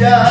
Yeah.